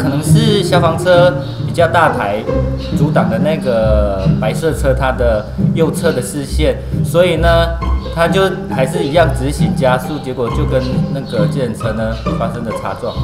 可能是消防车比较大台阻挡的那个白色车它的右侧的视线，所以呢，它就还是一样直行加速，结果就跟那个自行车呢发生了擦撞。